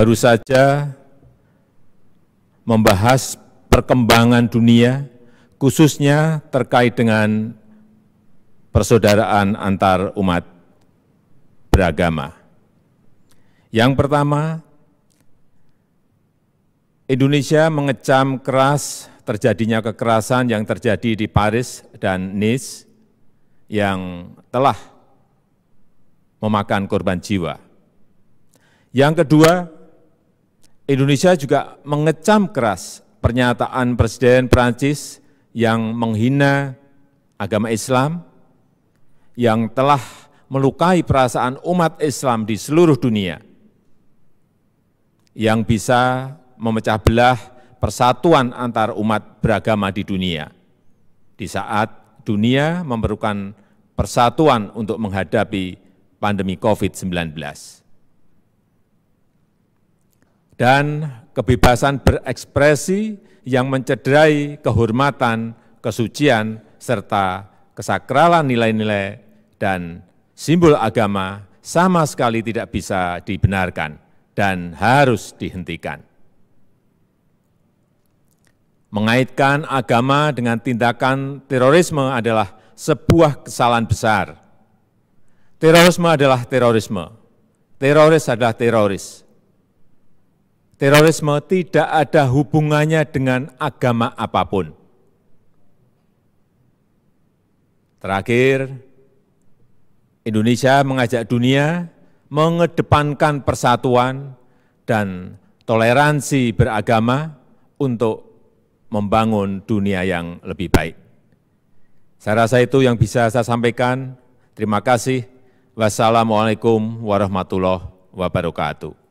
baru saja membahas perkembangan dunia, khususnya terkait dengan persaudaraan antar umat beragama. Yang pertama, Indonesia mengecam keras terjadinya kekerasan yang terjadi di Paris dan Nice yang telah memakan korban jiwa. Yang kedua, Indonesia juga mengecam keras pernyataan Presiden Prancis yang menghina agama Islam, yang telah melukai perasaan umat Islam di seluruh dunia, yang bisa memecah belah persatuan antar umat beragama di dunia. Di saat dunia memerlukan persatuan untuk menghadapi pandemi COVID-19. Dan kebebasan berekspresi yang mencederai kehormatan, kesucian, serta kesakralan nilai-nilai dan simbol agama sama sekali tidak bisa dibenarkan dan harus dihentikan mengaitkan agama dengan tindakan terorisme adalah sebuah kesalahan besar. Terorisme adalah terorisme. Teroris adalah teroris. Terorisme tidak ada hubungannya dengan agama apa pun. Terakhir, Indonesia mengajak dunia mengedepankan persatuan dan toleransi beragama untuk membangun dunia yang lebih baik. Saya rasa itu yang bisa saya sampaikan. Terima kasih. Wassalamualaikum warahmatullahi wabarakatuh.